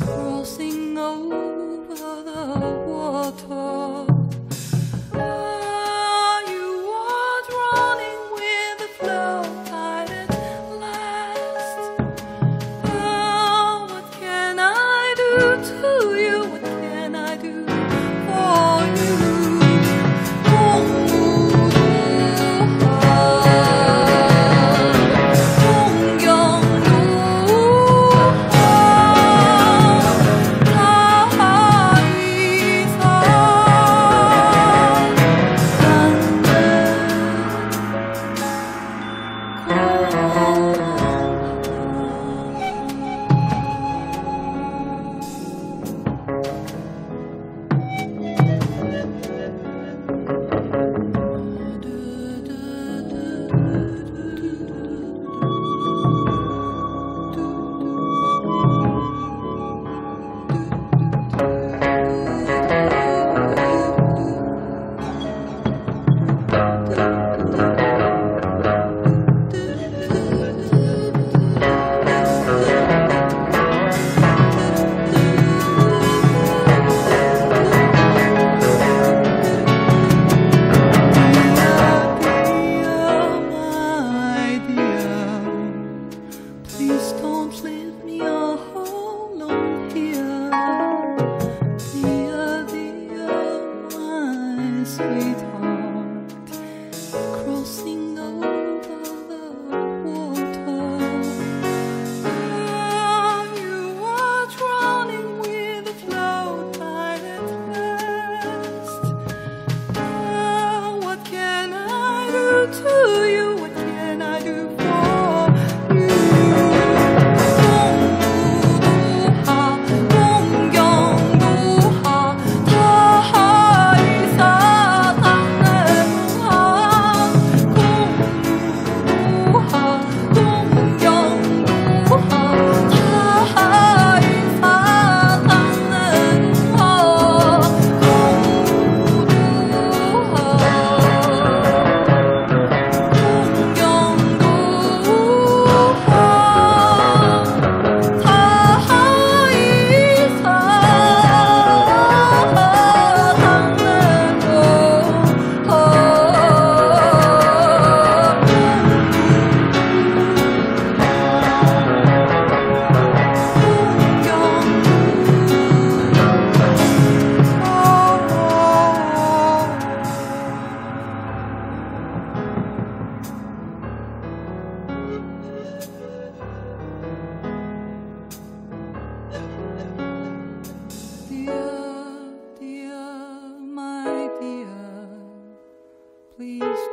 crossing over the water.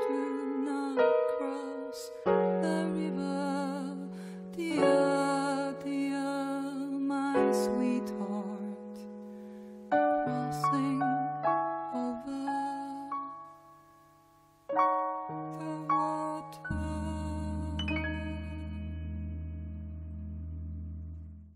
Dear,